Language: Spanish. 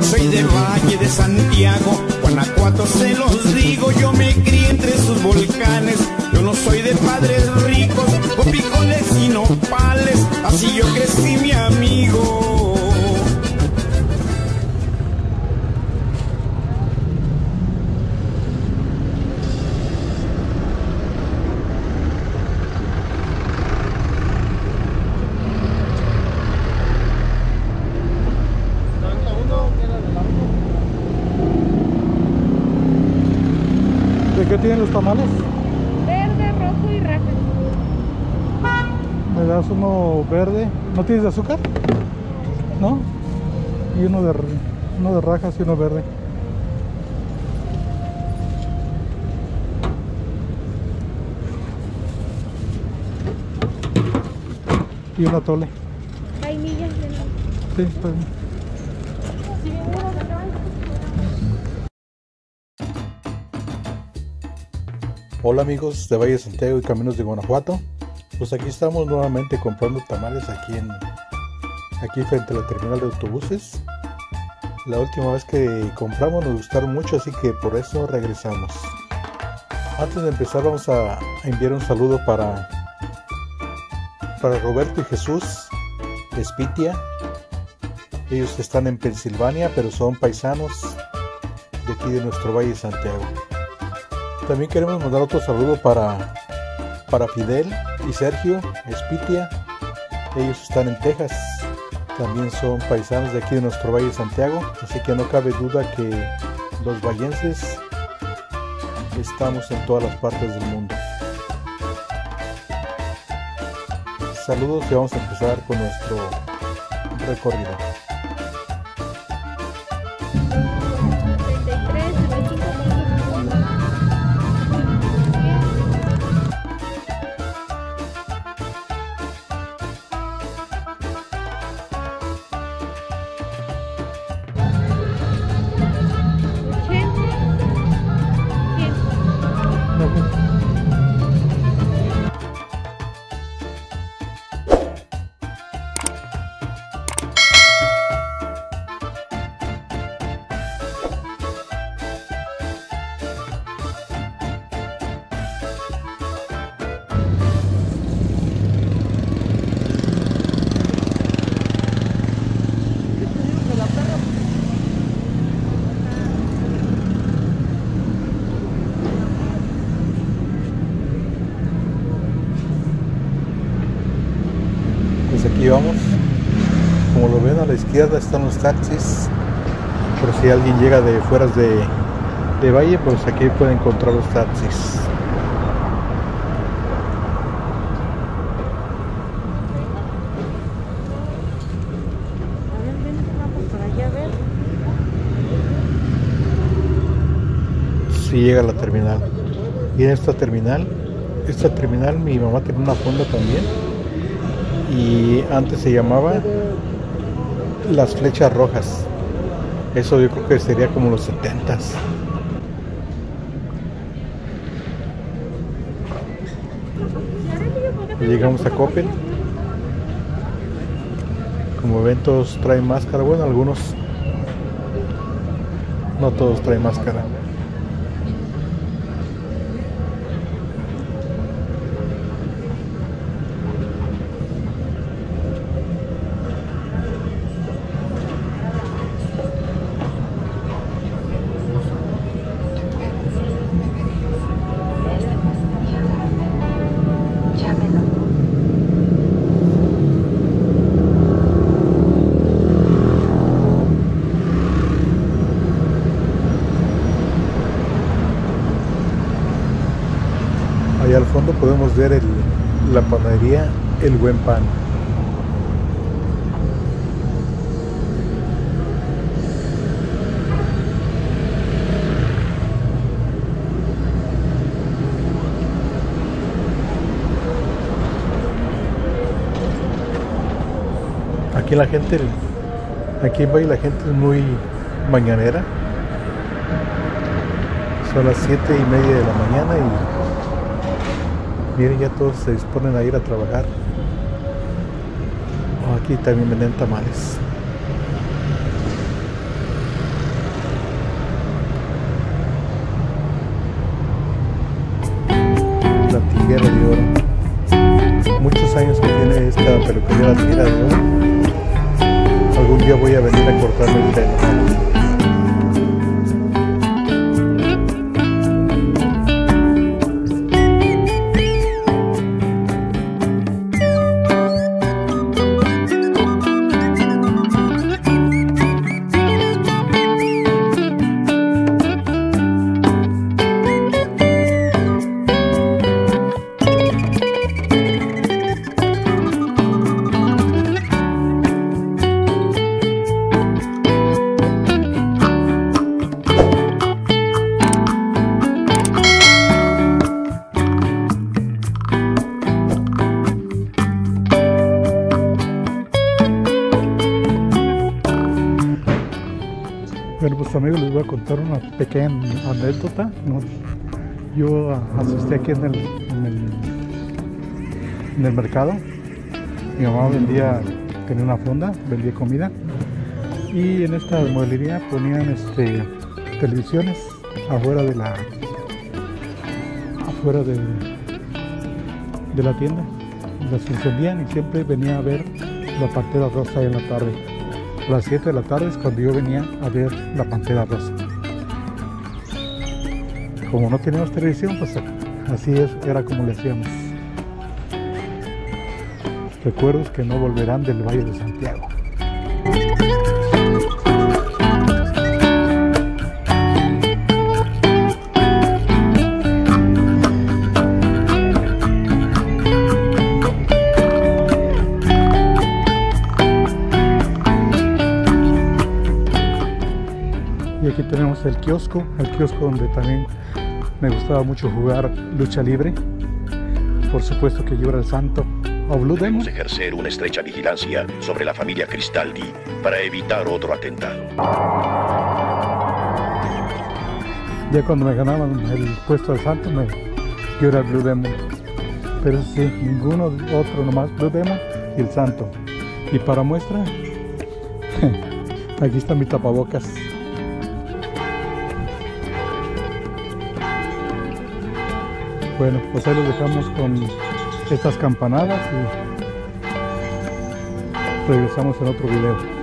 Soy de Valle de Santiago, Guanajuato se los digo, yo me crié entre sus volcanes. Yo no soy de padres ricos, o picoles y nopales, así yo crecí tienen los tamales? Verde, rojo y rajas. Me das uno verde. ¿No tienes de azúcar? ¿No? Y uno de, uno de rajas y uno verde. Y una tole. Vainillas de no. Sí, está bien. Hola amigos de Valle Santiago y Caminos de Guanajuato. Pues aquí estamos nuevamente comprando tamales aquí en aquí frente a la terminal de autobuses. La última vez que compramos nos gustaron mucho, así que por eso regresamos. Antes de empezar vamos a enviar un saludo para para Roberto y Jesús Espitia. Ellos están en Pensilvania, pero son paisanos de aquí de nuestro Valle Santiago. También queremos mandar otro saludo para, para Fidel y Sergio Espitia. Ellos están en Texas. También son paisanos de aquí de nuestro Valle de Santiago. Así que no cabe duda que los vallenses estamos en todas las partes del mundo. Saludos y vamos a empezar con nuestro recorrido. Vamos. Como lo ven a la izquierda están los taxis. Por si alguien llega de fuera de, de Valle, pues aquí puede encontrar los taxis. Si llega a la terminal. Y en esta terminal, esta terminal mi mamá tiene una fonda también. Y antes se llamaba las flechas rojas. Eso yo creo que sería como los 70s. Llegamos a Coppel. Como ven todos traen máscara. Bueno, algunos. No todos traen máscara. Allá al fondo podemos ver la panadería El Buen Pan. Aquí la gente, aquí en Valle la gente es muy mañanera. Son las siete y media de la mañana y Miren, ya todos se disponen a ir a trabajar. Oh, aquí también venden tamales. La tiguera de oro. Muchos años que tiene esta peluquería la tira de oro. Algún día voy a venir a cortarme el pelo. Pues amigos, les voy a contar una pequeña anécdota. Yo asistí aquí en el, en el, mercado. Mi mamá vendía, tenía una fonda, vendía comida. Y en esta mueblería ponían este, televisiones afuera de la afuera de, de la tienda. Las encendían y siempre venía a ver la partida rosa en la tarde a las 7 de la tarde es cuando yo venía a ver la Pantera Rosa. Como no teníamos televisión, pues así es, era como le hacíamos. Recuerdos que no volverán del Valle de Santiago. Aquí tenemos el kiosco, el kiosco donde también me gustaba mucho jugar lucha libre. Por supuesto que era el santo o Blue Demon. Ejercer una estrecha vigilancia sobre la familia Cristaldi para evitar otro atentado. Ya cuando me ganaban el puesto de santo, me, era el Blue Demon. Pero eso sí, ninguno otro, nomás Blue Demon y el santo. Y para muestra, aquí está mi tapabocas. Bueno, pues ahí los dejamos con estas campanadas y regresamos en otro video.